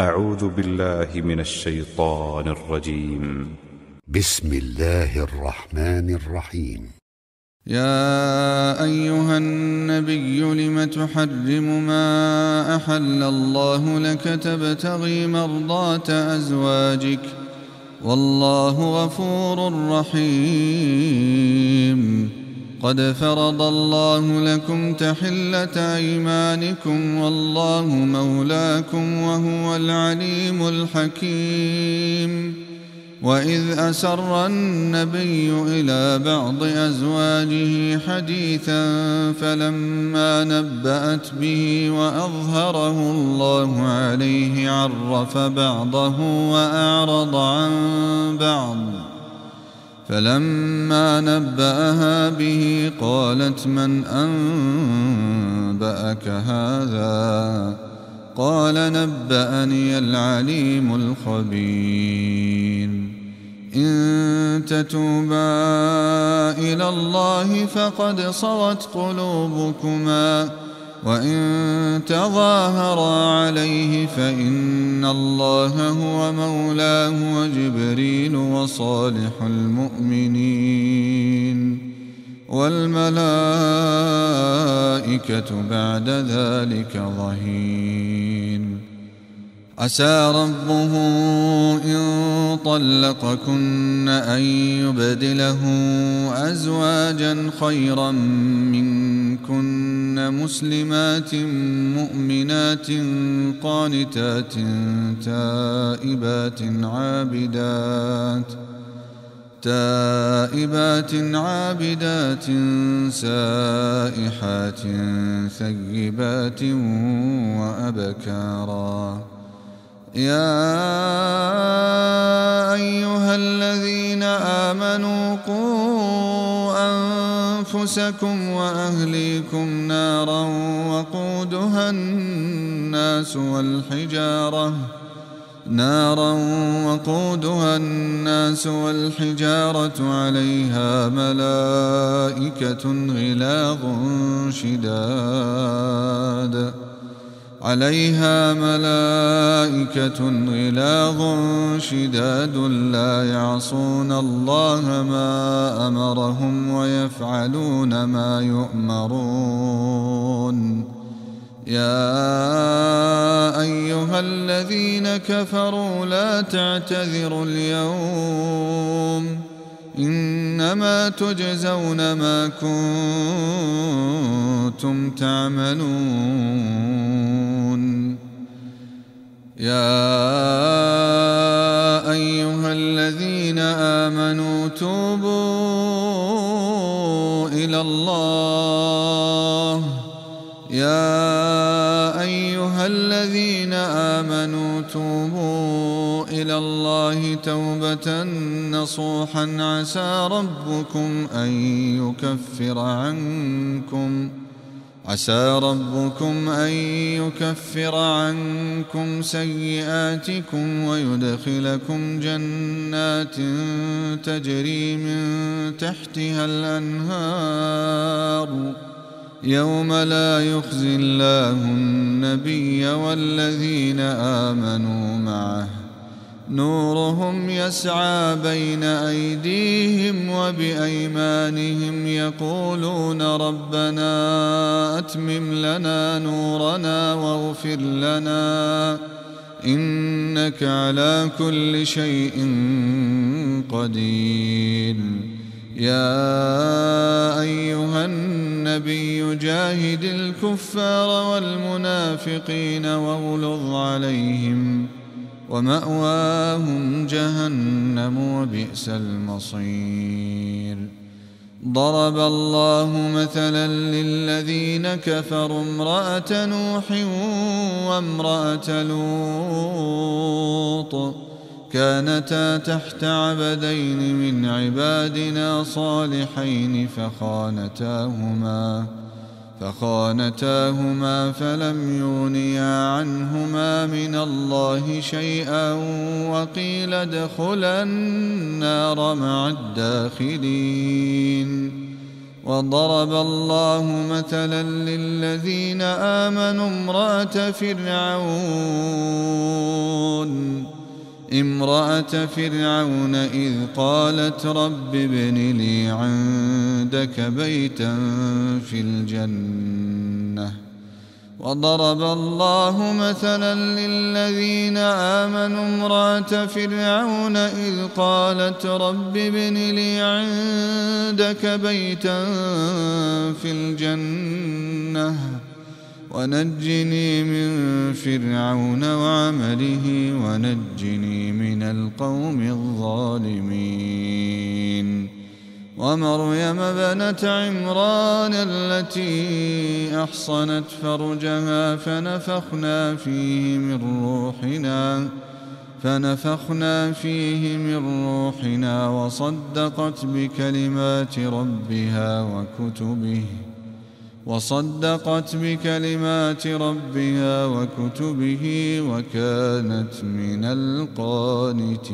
أعوذ بالله من الشيطان الرجيم. بسم الله الرحمن الرحيم. يا أيها النبي لم تحرم ما أحل الله لك تبتغي مرضات أزواجك؟ والله غفور رحيم. قد فرض الله لكم تحلة أيمانكم والله مولاكم وهو العليم الحكيم. وإذ أسر النبي إلى بعض أزواجه حديثا فلما نبأت به وأظهره الله عليه عرف بعضه وأعرض عن بعض. فلما نبأها به قالت من أنبأك هذا؟ قال نبأني العليم الخبير. إن تتوبا إلى الله فقد صغت قلوبكما. وإن تظاهرا عليه فإن الله هو مولاه وجبريل وصالح المؤمنين والملائكة بعد ذلك ظهير. عسى ربه إن طلقكن أن يبدله أزواجا خيرا منكن مسلمات مؤمنات قانتات تائبات عابدات ۖ تائبات عابدات سائحات ثيبات وأبكارا. يا أيها الذين آمنوا قوا أنفسكم وأهليكم نارا وقودها الناس والحجارة نارا وقودها الناس والحجارة عليها ملائكة غلاظ شداد عليها ملائكة غلاظ شداد لا يعصون الله ما أمرهم ويفعلون ما يؤمرون. يا أيها الذين كفروا لا تعتذروا اليوم. إنما تجزون ما كنتم تعملون. يا أيها الذين آمنوا توبوا إلى الله. يا الذين آمنوا توبوا إلى الله توبة نصوحا عسى ربكم أن يكفر عنكم عسى ربكم أن يكفر عنكم سيئاتكم ويدخلكم جنات تجري من تحتها الأنهار يوم لا يخزي الله النبي والذين آمنوا معه. نورهم يسعى بين أيديهم وبأيمانهم يقولون ربنا أتمم لنا نورنا واغفر لنا إنك على كل شيء قدير. يا أيها النبي جاهد الكفار والمنافقين واغلظ عليهم ومأواهم جهنم وبئس المصير. ضرب الله مثلا للذين كفروا امرأة نوح وامرأة لوط. كانتا تحت عبدين من عبادنا صالحين فخانتاهما فخانتاهما فلم يغنيا عنهما من الله شيئا وقيل ادخلا النار مع الداخلين. وضرب الله مثلا للذين آمنوا امرأة فرعون. امرأة فرعون إذ قالت رب ابن لي عندك بيتا في الجنة. وضرب الله مثلا للذين آمنوا امرأة فرعون إذ قالت رب ابن لي عندك بيتا في الجنة. ونجني من فرعون وعمله ونجني من القوم الظالمين. ومريم بنت عمران التي أحصنت فرجها فنفخنا فيه من روحنا فنفخنا فيه من روحنا وصدقت بكلمات ربها وكتبه. وصدقت بكلمات ربها وكتبه وكانت من القانتين.